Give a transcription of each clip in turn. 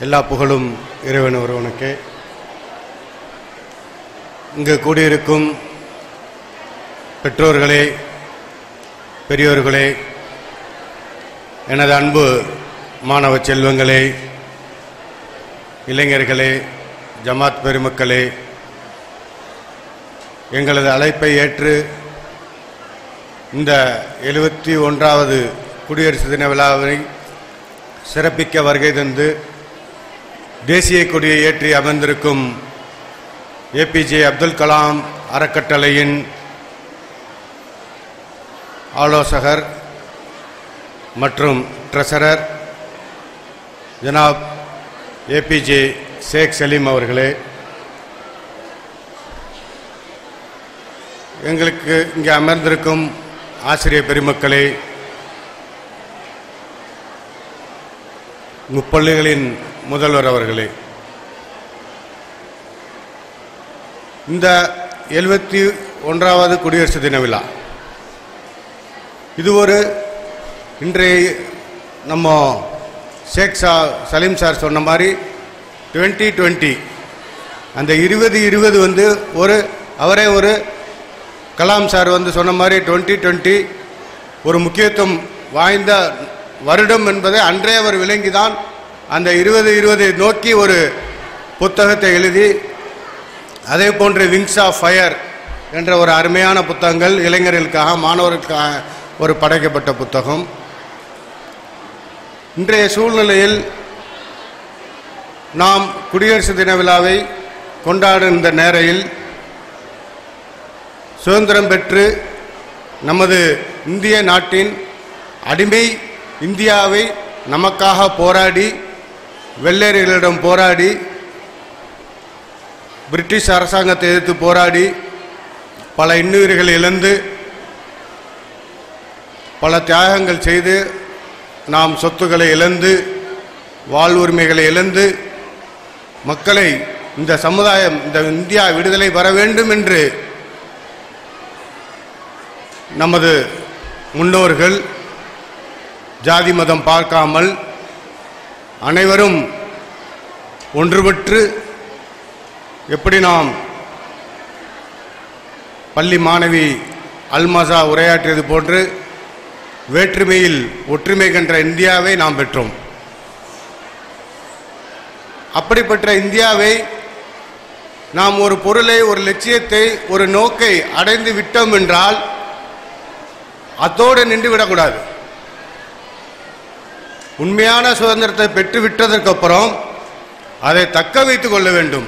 எல்லா புகழும் இறைவன் ஒருவனுக்கு இங்கு கூடியிருக்கும் பெற்றோர்களே பெரியோர்களே எனது அன்பு மாணவ செல்வங்களே இளைஞர்களே ஜமாத் பெருமக்களே எங்களது அழைப்பை ஏற்று இந்த எழுபத்தி ஒன்றாவது குடியரசு தின விழாவை சிறப்பிக்க வருகை தந்து தேசிய கொடியை ஏற்றி அமர்ந்திருக்கும் ஏபிஜே அப்துல் கலாம் அறக்கட்டளையின் ஆலோசகர் மற்றும் ட்ரெஷரர் ஜனாப் ஏபிஜே ஷேக் சலீம் அவர்களே. எங்களுக்கு இங்கே அமர்ந்திருக்கும் ஆசிரியர் பெருமக்களே முப்பள்ளிகளின் முதல்வர் அவர்களே. இந்த எழுபத்தி ஒன்றாவது குடியரசு தின விழா. இது ஒரு இன்றைய நம்ம ஷேக் சா சலீம் சார் சொன்ன மாதிரி டுவெண்ட்டி டுவெண்ட்டி அந்த இருபது இருபது வந்து ஒரு அவரே ஒரு கலாம் சார் வந்து சொன்ன மாதிரி டுவெண்ட்டி டுவெண்ட்டி ஒரு முக்கியத்துவம் வாய்ந்த வருடம் என்பதை அன்றே அவர் விளங்கிதான் அந்த இருபது இருபதை நோக்கி ஒரு புத்தகத்தை எழுதி அதே போன்று விங்ஸ் ஆஃப் ஃபயர் என்ற ஒரு அருமையான புத்தகங்கள் இளைஞர்களுக்காக மாணவர்களுக்காக ஒரு படைக்கப்பட்ட புத்தகம். இன்றைய சூழ்நிலையில் நாம் குடியரசு தின விழாவை கொண்டாடும் இந்த நேரையில் சுதந்திரம் பெற்று நமது இந்திய நாட்டின் அடிமை இந்தியாவை நமக்காக போராடி வெள்ளையர்களிடம் போராடி பிரிட்டிஷ் அரசாங்கத்தை எதிர்த்து போராடி பல இன்னுயிர்கள் இழந்து பல தியாகங்கள் செய்து நாம் சொத்துக்களை இழந்து வாழ்வுரிமைகளை இழந்து மக்களை இந்த சமுதாயம் இந்த இந்தியா விடுதலை வர வேண்டும் என்று நமது முன்னோர்கள் ஜாதி மதம் பார்க்காமல் அனைவரும் ஒன்றுபட்டு எப்படி நாம் பள்ளி மாணவி அல்மசா உரையாற்றியது போன்று வேற்றுமையில் ஒற்றுமை கன்ற இந்தியாவை நாம் பெற்றோம். அப்படிப்பட்ட இந்தியாவை நாம் ஒரு பொருளை ஒரு லட்சியத்தை ஒரு நோக்கை அடைந்து விட்டோம் என்றால் அத்தோடு நின்று விடக்கூடாது. உண்மையான சுதந்திரத்தை பெற்று விட்டதற்கு அப்புறம் அதை தக்க வைத்துக் கொள்ள வேண்டும்.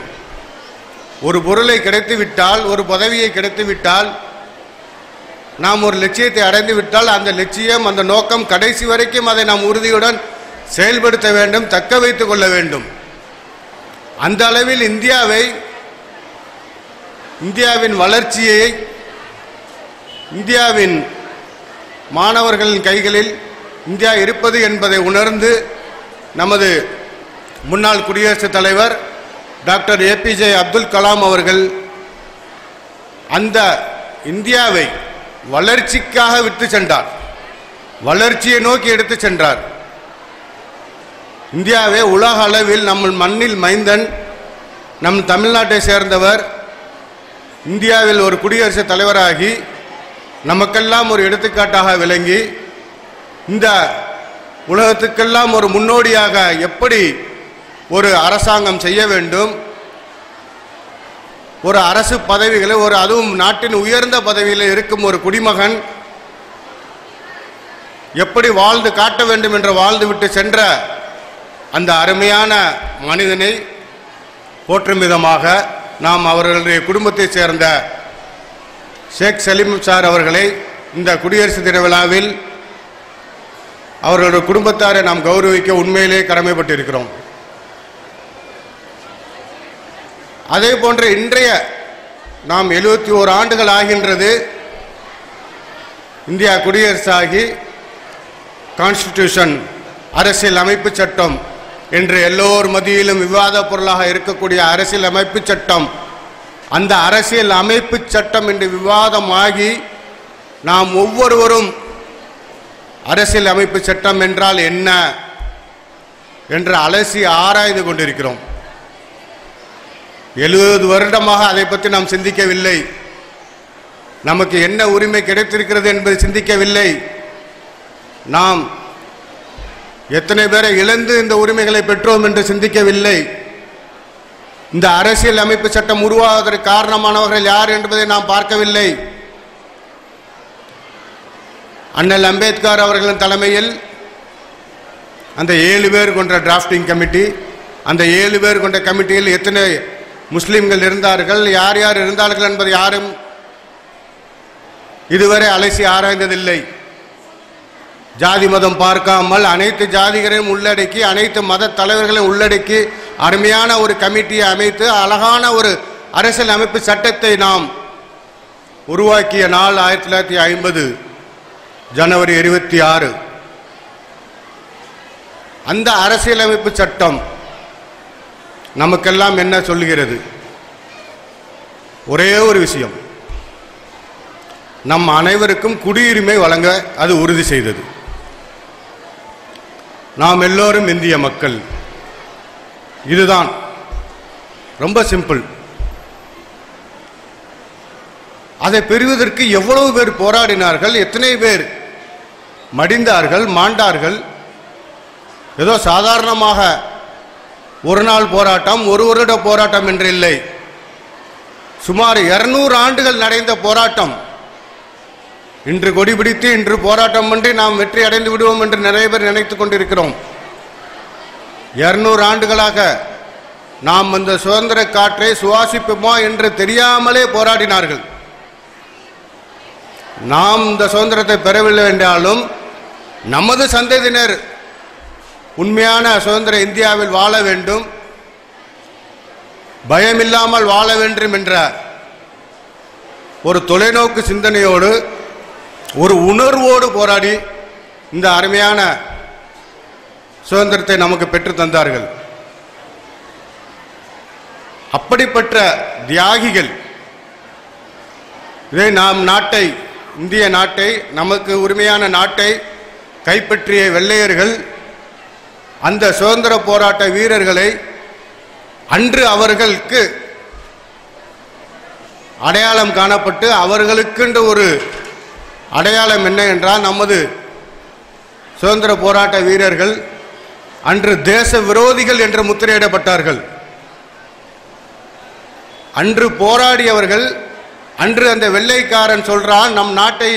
ஒரு பொருளை கிடைத்து விட்டால் ஒரு பதவியை கிடைத்து விட்டால் நாம் ஒரு லட்சியத்தை அடைந்து விட்டால் அந்த லட்சியம் அந்த நோக்கம் கடைசி வரைக்கும் அதை நாம் உறுதியுடன் செயல்படுத்த வேண்டும் தக்க வைத்துக் கொள்ள வேண்டும். அந்த அளவில் இந்தியாவை இந்தியாவின் வளர்ச்சியை இந்தியாவின் மாணவர்களின் கைகளில் இந்தியா இருப்பது என்பதை உணர்ந்து நமது முன்னாள் குடியரசுத் தலைவர் டாக்டர் ஏபிஜே அப்துல் கலாம் அவர்கள் அந்த இந்தியாவை வளர்ச்சிக்காக விட்டு சென்றார். வளர்ச்சியை நோக்கி எடுத்து சென்றார். இந்தியாவை உலக அளவில் நம்ம மண்ணில் மைந்தன் நம் தமிழ்நாட்டை சேர்ந்தவர் இந்தியாவில் ஒரு குடியரசுத் தலைவராகி நமக்கெல்லாம் ஒரு எடுத்துக்காட்டாக விளங்கி இந்த உலகத்துக்கெல்லாம் ஒரு முன்னோடியாக எப்படி ஒரு அரசாங்கம் செய்ய வேண்டும்? ஒரு அரசு பதவிகளை ஒரு அதுவும் நாட்டின் உயர்ந்த பதவியில் இருக்கும் ஒரு குடிமகன் எப்படி வாழ்ந்து காட்ட வேண்டும் என்று வாழ்ந்து விட்டு சென்ற அந்த அருமையான மனிதனை போற்றும் விதமாக நாம் அவர்களுடைய குடும்பத்தைச் சேர்ந்த ஷேக் சலீம் சார் அவர்களை இந்த குடியரசு தின விழாவில் அவர்களுடைய குடும்பத்தாரை நாம் கௌரவிக்க உண்மையிலே கடமைப்பட்டிருக்கிறோம். அதே போன்ற இன்றைய நாம் எழுபத்தி ஓரு ஆண்டுகள் ஆகின்றது. இந்தியா குடியரசாகி கான்ஸ்டிடியூஷன் அரசியல் அமைப்பு சட்டம் என்று எல்லோர் மத்தியிலும் விவாத பொருளாக இருக்கக்கூடிய அரசியல் அமைப்பு சட்டம் அந்த அரசியல் அமைப்பு சட்டம் என்று விவாதமாகி நாம் ஒவ்வொருவரும் அரசியல் அமைப்பு சட்டம் என்றால் என்ன என்று அலசி ஆராய்ந்து கொண்டிருக்கிறோம். எழுபது வருடமாக அதை பற்றி நாம் சிந்திக்கவில்லை. நமக்கு என்ன உரிமை கிடைத்திருக்கிறது என்பதை சிந்திக்கவில்லை. நாம் எத்தனை பேரை இழந்து இந்த உரிமைகளை பெற்றோம் என்று சிந்திக்கவில்லை. இந்த அரசியல் அமைப்பு சட்டம் உருவாவதற்கு காரணமானவர்கள் யார் என்பதை நாம் பார்க்கவில்லை. அண்ணல் அம்பேத்கர் அவர்களின் தலைமையில் அந்த ஏழு பேர் கொண்ட டிராஃப்டிங் கமிட்டி அந்த ஏழு பேர் கொண்ட கமிட்டியில் எத்தனை முஸ்லீம்கள் இருந்தார்கள் யார் யார் இருந்தார்கள் என்பதை யாரும் இதுவரை அலசி ஆராய்ந்ததில்லை. ஜாதி மதம் பார்க்காமல் அனைத்து ஜாதிகளையும் உள்ளடக்கி அனைத்து மத தலைவர்களையும் உள்ளடக்கி அருமையான ஒரு கமிட்டியை அமைத்து அழகான ஒரு அரசியல் அமைப்பு சட்டத்தை நாம் உருவாக்கிய நாள் ஆயிரத்தி தொள்ளாயிரத்தி ஐம்பது. ஜனவரி இருபத்தி ஆறு. அந்த அரசியலமைப்பு சட்டம் நமக்கெல்லாம் என்ன சொல்லுகிறது? ஒரே ஒரு விஷயம். நம் அனைவருக்கும் குடியுரிமை வழங்க அது உறுதி செய்தது. நாம் எல்லோரும் இந்திய மக்கள். இதுதான். ரொம்ப சிம்பிள். அதை பெறுவதற்கு எவ்வளவு பேர் போராடினார்கள்? எத்தனை பேர்? மடிந்தார்கள் மாண்டார்கள். ஏதோ சாதாரணமாக ஒரு நாள் போராட்டம் ஒரு வருட போராட்டம் என்று இல்லை. சுமார் இருநூறு ஆண்டுகள் நடைந்த போராட்டம். இன்று கொடி பிடித்து இன்று போராட்டம் பண்ணி நாம் வெற்றி அடைந்து விடுவோம் என்று நிறைய பேர் நினைத்து கொண்டிருக்கிறோம். இருநூறு ஆண்டுகளாக நாம் அந்த சுதந்திர காற்றை சுவாசிப்போமா என்று தெரியாமலே போராடினார்கள். நாம் இந்த சுதந்திரத்தை பெறவில்லை என்றாலும் நமது சந்ததியினர் உண்மையான சுதந்திர இந்தியாவில் வாழ வேண்டும். பயமில்லாமல் வாழ வேண்டும் என்ற ஒரு தொலைநோக்கு சிந்தனையோடு ஒரு உணர்வோடு போராடி இந்த அருமையான சுதந்திரத்தை நமக்கு பெற்று தந்தார்கள். அப்படிப்பட்ட தியாகிகள் இதை நாம் நாட்டை இந்திய நாட்டை நமக்கு உரிமையான நாட்டை கைப்பற்றிய வெள்ளையர்கள் அந்த சுதந்திர போராட்ட வீரர்களை அன்று அவர்களுக்கு அடையாளம் காணப்பட்டு அவர்களுக்கென்று ஒரு அடையாளம் என்ன என்றால் நமது சுதந்திர போராட்ட வீரர்கள் அன்று தேச விரோதிகள் என்று முத்திரையிடப்பட்டார்கள். அன்று போராடியவர்கள் அன்று அந்த வெள்ளைக்காரன் சொல்றான் நம் நாட்டை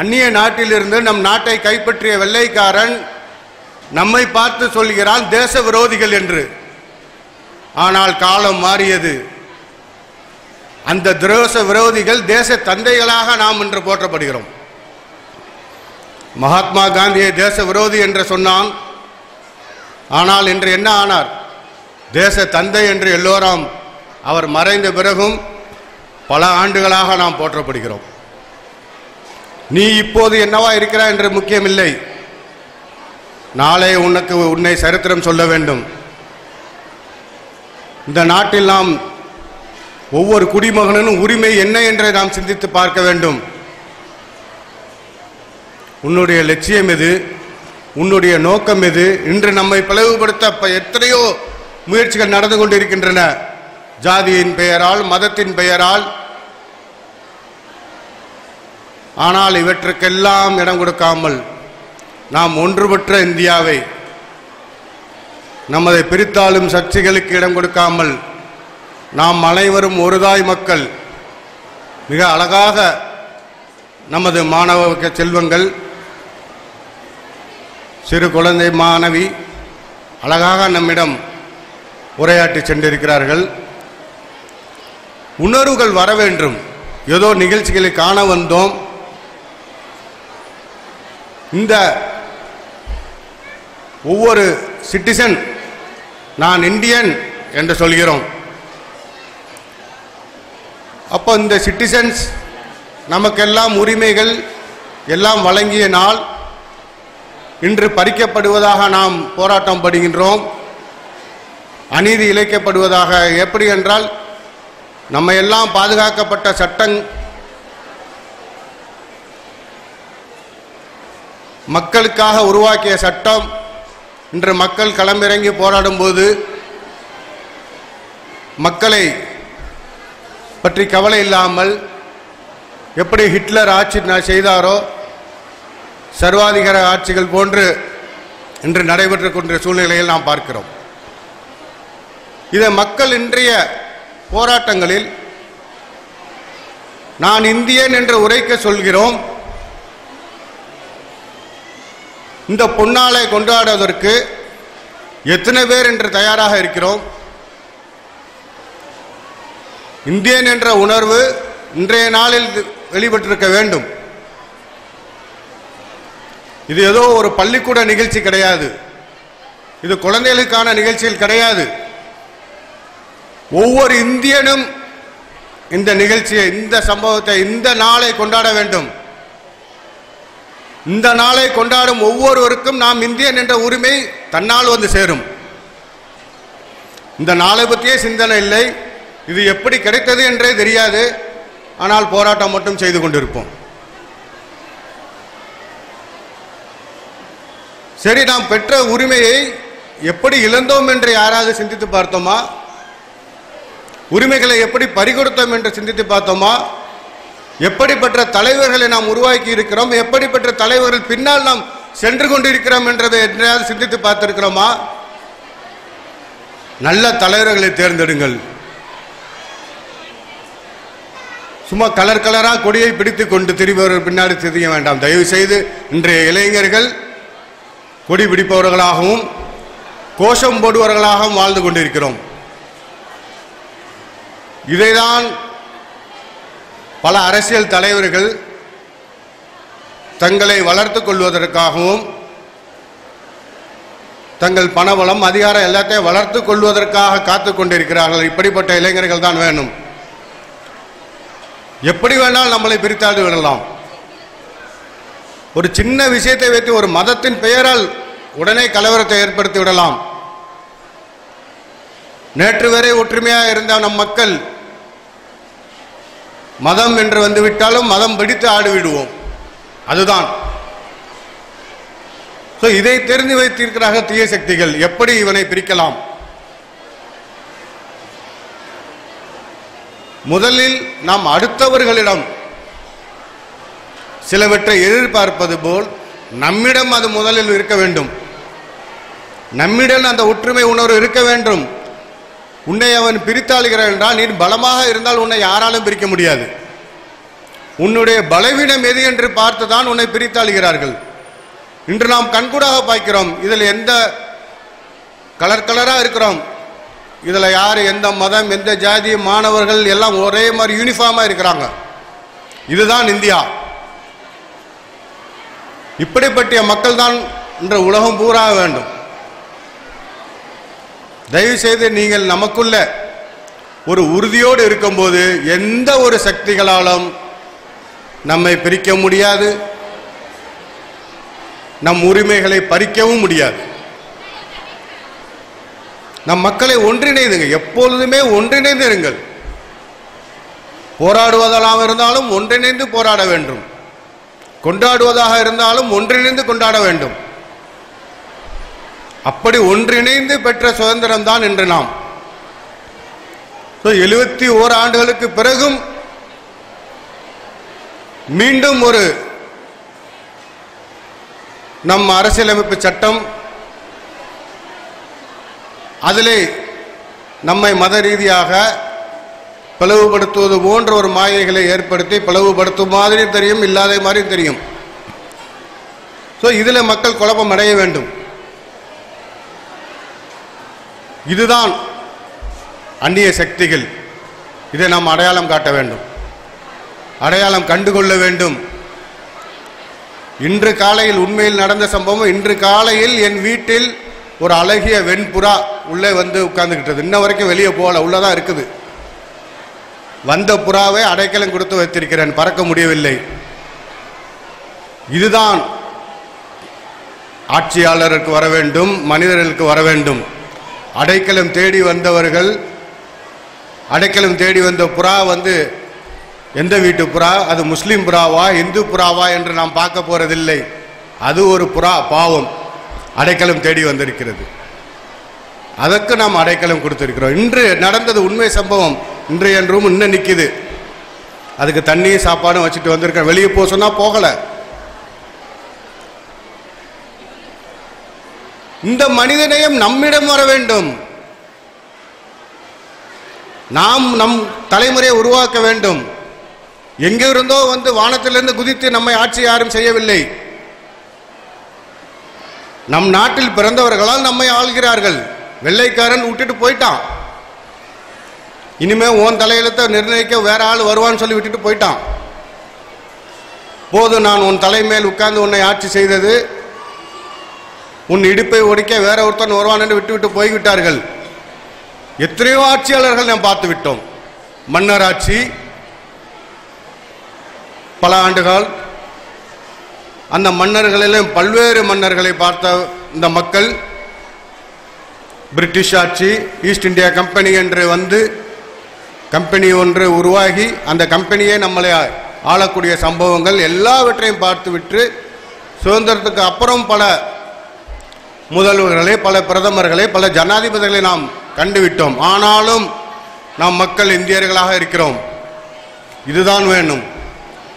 அந்நிய நாட்டிலிருந்து நம் நாட்டை கைப்பற்றிய வெள்ளைக்காரன் நம்மை பார்த்து சொல்கிறான் தேச விரோதிகள் என்று. ஆனால் காலம் மாறியது. அந்த துரோச விரோதிகள் தேச தந்தைகளாக நாம் இன்று போற்றப்படுகிறோம். மகாத்மா காந்தியை தேச விரோதி என்று சொன்னான். ஆனால் இன்று என்ன ஆனார்? தேச தந்தை என்று எல்லோரும் அவர் மறைந்த பிறகும் பல ஆண்டுகளாக நாம் போற்றப்படுகிறோம். நீ இப்போது என்னவா இருக்கிறாய் என்று முக்கியமில்லை. நாளை உனக்கு உன்னை சரித்திரம் சொல்ல வேண்டும். இந்த நாட்டில் நாம் ஒவ்வொரு குடிமகனும் உரிமை என்ன என்று நாம் சிந்தித்து பார்க்க வேண்டும். உன்னுடைய லட்சியம் எது? உன்னுடைய நோக்கம் எது? இன்று நம்மை பிளவுபடுத்த எத்தனையோ முயற்சிகள் நடந்து கொண்டிருக்கின்றன. ஜாதியின் பெயரால் மதத்தின் பெயரால் ஆனால் இவற்றுக்கெல்லாம் இடம் கொடுக்காமல் நாம் ஒன்றுபற்ற இந்தியாவை நமது பிரித்தாளும் சர்ச்சைகளுக்கு இடம் கொடுக்காமல் நாம் அனைவரும் ஒருதாய் மக்கள் மிக அழகாக நமது மாணவ செல்வங்கள் சிறு குழந்தை மாணவி அழகாக நம்மிடம் உரையாற்றி சென்றிருக்கிறார்கள். உணர்வுகள் வர வேண்டும். ஏதோ நிகழ்ச்சிகளை காண வந்தோம். இந்த ஒவ்வொரு சிட்டிசன் நான் இந்தியன் என்று சொல்கிறோம். அப்போ இந்த சிட்டிசன்ஸ் நமக்கெல்லாம் உரிமைகள் எல்லாம் வழங்கிய நாள் இன்று பறிக்கப்படுவதாக நாம் போராட்டம் படுகின்றோம். அநீதி இழைக்கப்படுவதாக எப்படி என்றால் நம்ம எல்லாம் பாதுகாக்கப்பட்ட சட்டம் மக்களுக்காக உருவாக்கிய சட்டம் இன்று மக்கள் களமிறங்கி போராடும் போது மக்களை பற்றி கவலை இல்லாமல் எப்படி ஹிட்லர் ஆட்சி செய்தாரோ சர்வாதிகார ஆட்சிகள் போன்று இன்று நடைபெற்று கொண்ட சூழ்நிலையில் நாம் பார்க்கிறோம். இதை மக்கள் இன்றைய போராட்டங்களில் நான் இந்தியன் என்று உரைக்க சொல்கிறோம். இந்த பொன்னாளை கொண்டாடுவதற்கு எத்தனை பேர் என்று தயாராக இருக்கிறோம்? இந்தியன் என்ற உணர்வு இன்றைய நாளில் வெளிப்பட்டிருக்க வேண்டும். இது ஏதோ ஒரு பள்ளிக்கூட நிகழ்ச்சி கிடையாது. இது குழந்தைகளுக்கான நிகழ்ச்சியில் கிடையாது. ஒவ்வொரு இந்தியனும் இந்த நிகழ்ச்சியை இந்த சம்பவத்தை இந்த நாளை கொண்டாட வேண்டும். இந்த நாளை கொண்டாடும் ஒவ்வொருவருக்கும் நாம் இந்தியன் என்ற உரிமை தன்னால் வந்து சேரும். இந்த நாளை பற்றியே சிந்தனை இல்லை. இது எப்படி கிடைத்தது என்றே தெரியாது. ஆனால் போராட்டம் மட்டும் செய்து கொண்டிருப்போம். சரி நாம் பெற்ற உரிமையை எப்படி இழந்தோம் என்று யாராவது சிந்தித்து பார்த்தோமா? உரிமைகளை எப்படி பறிகொடுத்தோம் என்று சிந்தித்து பார்த்தோமா? எப்படிப்பட்ட தலைவர்களை நாம் உருவாக்கி இருக்கிறோம் எப்படிப்பட்ட தலைவர்கள் பின்னால் நாம் சென்று கொண்டிருக்கிறோம் என்றதை என்றாவது சிந்தித்து பார்த்திருக்கிறோமா? நல்ல தலைவர்களை தேர்ந்தெடுங்கள். சும்மா கலர் கலரா கொடியை பிடித்து கொண்டு திரிபவர்கள் பின்னாடி திரிய வேண்டாம். தயவு செய்து இன்றைய இளைஞர்கள் கொடி பிடிப்பவர்களாகவும் கோஷம் போடுபவர்களாகவும் வாழ்ந்து கொண்டிருக்கிறோம். இதைதான் பல அரசியல் தலைவர்கள் தங்களை வளர்த்துக் கொள்வதற்காகவும் தங்கள் பணபலம் அதிகாரம் எல்லாத்தையும் வளர்த்துக் கொள்வதற்காக காத்து கொண்டிருக்கிறார்கள். இப்படிப்பட்ட இளைஞர்கள் தான் வேணும். எப்படி வேணால் நம்மளை பிரித்தாடு விடலாம். ஒரு சின்ன விஷயத்தை வைத்து ஒரு மதத்தின் பெயரால் உடனே கலவரத்தை ஏற்படுத்தி விடலாம். நேற்று வரை ஒற்றுமையாக இருந்த நம் மக்கள் மதம் என்று வந்துவிட்டாலும் மதம் பிடித்து ஆடிவிடுவோம். அதுதான். இதை தெரிந்து வைத்திருக்கிறார்கள் தீய சக்திகள். எப்படி இவனை பிரிக்கலாம்? முதலில் நாம் அடுத்தவர்களிடம் சிலவற்றை எதிர்பார்ப்பது போல் நம்மிடம் அது முதலில் இருக்க வேண்டும். நம்மிடம் அந்த ஒற்றுமை உணர்வு இருக்க வேண்டும். உன்னை அவன் பிரித்தாளுகிறான் என்றால் நீ பலமாக இருந்தால் உன்னை யாராலும் பிரிக்க முடியாது. உன்னுடைய பலவீனம் எது என்று பார்த்துதான் உன்னை பிரித்தாளுகிறார்கள். இன்று நாம் கண்கூடாக பார்க்கிறோம் இதில் எந்த கலர் கலராக இருக்கிறோம். இதில் யார் எந்த மதம் எந்த ஜாதி மாணவர்கள் எல்லாம் ஒரே மாதிரி யூனிஃபார்மாக இருக்கிறாங்க. இதுதான் இந்தியா. இப்படிப்பட்ட மக்கள் தான் இன்று உலகம் பூரா வேண்டும். தயவு செய்து நீங்கள் நமக்குள்ள ஒரு உறுதியோடு இருக்கும்போது எந்த ஒரு சக்திகளாலும் நம்மை பிரிக்க முடியாது. நம் உரிமைகளை பறிக்கவும் முடியாது. நம் மக்களை ஒன்றிணைதுங்க எப்பொழுதுமே ஒன்றிணைந்து இருங்கள். போராடுவதாக இருந்தாலும் ஒன்றிணைந்து போராட வேண்டும். கொண்டாடுவதாக இருந்தாலும் ஒன்றிணைந்து கொண்டாட வேண்டும். அப்படி ஒன்றிணைந்து பெற்ற சுதந்திரம் தான் இன்று நாம் எழுபத்தி ஓர் ஆண்டுகளுக்கு பிறகும் மீண்டும் ஒரு நம் அரசியலமைப்பு சட்டம் அதிலே நம்மை மத ரீதியாக பிளவுபடுத்துவது போன்ற ஒரு மாயைகளை ஏற்படுத்தி பிளவுபடுத்தும் மாதிரி தெரியும் இல்லாத மாதிரி தெரியும். ஸோ இதில் மக்கள் குழப்பம் அடைய வேண்டும். இதுதான் அந்நிய சக்திகள். இதை நாம் அடையாளம் காட்ட வேண்டும். அடையாளம் கண்டுகொள்ள வேண்டும். இன்று காலையில் உண்மையில் நடந்த சம்பவம் இன்று காலையில் என் வீட்டில் ஒரு அழகிய வெண்புறா உள்ளே வந்து உட்கார்ந்துக்கிட்டது இன்ன வரைக்கும் வெளியே போகல உள்ளதான் இருக்குது. வந்த புறாவை அடைக்கலம் கொடுத்து வைத்திருக்கிறேன் பறக்க முடியவில்லை. இதுதான் ஆட்சியாளருக்கு வர வேண்டும் மனிதர்களுக்கு வர வேண்டும். அடைக்கலம் தேடி வந்தவர்கள் அடைக்கலம் தேடி வந்த புறா வந்து எந்த வீட்டு புறா? அது முஸ்லீம் புறாவா? இந்து புறாவா என்று நாம் பார்க்க போறதில்லை. அது ஒரு புறா பாவம். அடைக்கலம் தேடி வந்திருக்கிறது. அதற்கு நாம் அடைக்கலம் கொடுத்திருக்கிறோம். இன்று நடந்தது உண்மை சம்பவம். இன்றைய ரூம் இன்னும் நிற்கிது அதுக்கு தண்ணியும் சாப்பாடும் வச்சுட்டு வந்திருக்கேன். வெளியே போக சொன்னால் போகலை. இந்த மனிதநேயம் நம்மிடம் வர வேண்டும். நாம் நம் தலைமுறையை உருவாக்க வேண்டும். எங்கே இருந்தோ வந்து வானத்திலிருந்து குதித்து நம்மை ஆட்சி யாரும் செய்யவில்லை. நம் நாட்டில் பிறந்தவர்களால் நம்மை ஆள்கிறார்கள். வெள்ளைக்காரன் விட்டுட்டு போயிட்டான். இனிமே உன் தலையெழுத்தை நிர்ணயிக்க வேற ஆள் வருவான்னு சொல்லி விட்டுட்டு போயிட்டான். போது நான் உன் தலைமையில் உட்கார்ந்து உன்னை ஆட்சி செய்தது உன் இடுப்பை ஒடிக்க வேற ஒருத்தன் வருவான் என்று விட்டுவிட்டு போய்விட்டார்கள். எத்தனையோ ஆட்சியாளர்கள் நாம் பார்த்து விட்டோம் மன்னர் ஆட்சி பல ஆண்டுகள் அந்த மன்னர்களிலும் பல்வேறு மன்னர்களை பார்த்த இந்த மக்கள் பிரிட்டிஷ் ஆட்சி ஈஸ்ட் இந்தியா கம்பெனி என்று வந்து கம்பெனி ஒன்று உருவாகி அந்த கம்பெனியே நம்மளை ஆளக்கூடிய சம்பவங்கள் எல்லாவற்றையும் பார்த்துவிட்டு சுதந்திரத்துக்கு அப்புறம் பல முதல்வர்களை பல பிரதமர்களை பல ஜனாதிபதிகளை நாம் கண்டுவிட்டோம். ஆனாலும் நாம் மக்கள் இந்தியர்களாக இருக்கிறோம். இதுதான் வேணும்.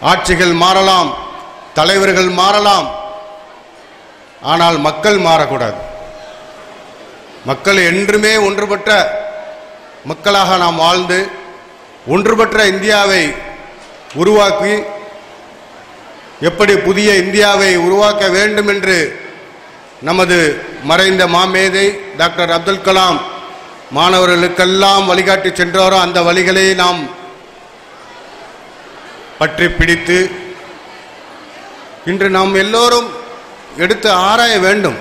ஆட்சிகள் மாறலாம் தலைவர்கள் மாறலாம். ஆனால் மக்கள் மாறக்கூடாது. மக்கள் என்றுமே ஒன்றுபட்ட மக்களாக நாம் வாழ்ந்து ஒன்றுபட்ட இந்தியாவை உருவாக்கி எப்படி புதிய இந்தியாவை உருவாக்க வேண்டும் என்று நமது மறைந்த மாமேதை டாக்டர் அப்துல் கலாம் மாணவர்களுக்கெல்லாம் வழிகாட்டி சென்றாரோ அந்த வழிகளை நாம் பற்றி பிடித்து இன்று நாம் எல்லோரும் எடுத்து ஆராய வேண்டும்.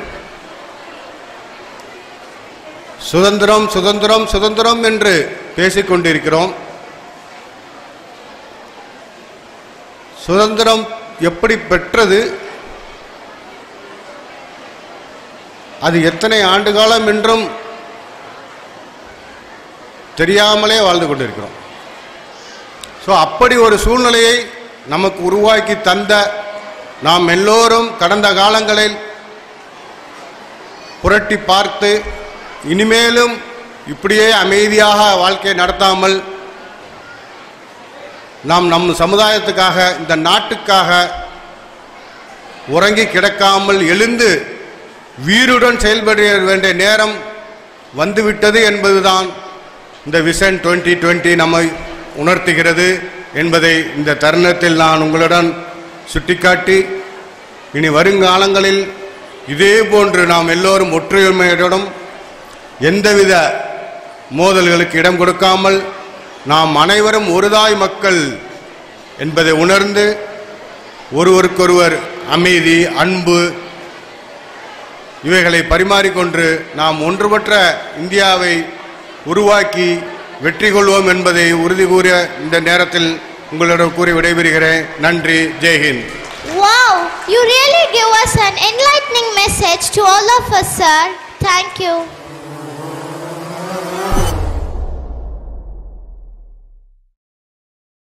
சுதந்திரம் சுதந்திரம் சுதந்திரம் என்று பேசிக்கொண்டிருக்கிறோம். சுதந்திரம் எப்படி பெற்றது? அது எத்தனை ஆண்டு காலம் என்றும் தெரியாமலே வாழ்ந்து கொண்டிருக்கிறோம். ஸோ அப்படி ஒரு சூழ்நிலையை நமக்கு உருவாக்கி தந்த நாம் எல்லோரும் கடந்த காலங்களில் புரட்டி பார்த்து இனிமேலும் இப்படியே அமைதியாக வாழ்க்கையை நடத்தாமல் நாம் நம் சமுதாயத்துக்காக இந்த நாட்டுக்காக உறங்கி கிடக்காமல் எழுந்து வீருடன் செயல்பட வேண்டிய நேரம் வந்துவிட்டது என்பதுதான் இந்த விஷன் 2020 நம்மை உணர்த்துகிறது என்பதை இந்த தருணத்தில் நான் உங்களுடன் சுட்டிக்காட்டி இனி வருங்காலங்களில் இதே போன்று நாம் எல்லோரும் ஒற்றுமையுடனும் எந்தவித மோதல்களுக்கு இடம் கொடுக்காமல் நாம் அனைவரும் ஒருதாய் மக்கள் என்பதை உணர்ந்து ஒருவருக்கொருவர் அமைதி அன்பு இவைகளை பரிமாறிக்கொண்டு நாம் ஒன்றுபற்ற இந்தியாவை உருவாக்கி வெற்றி கொள்வோம் என்பதை உறுதி கூறிய இந்த நேரத்தில் உங்களிடம் கூறி விடைபெறுகிறேன் நன்றி ஜெய்ஹிந்த் Wow, you really give us an enlightening message to all of us, sir. Thank you.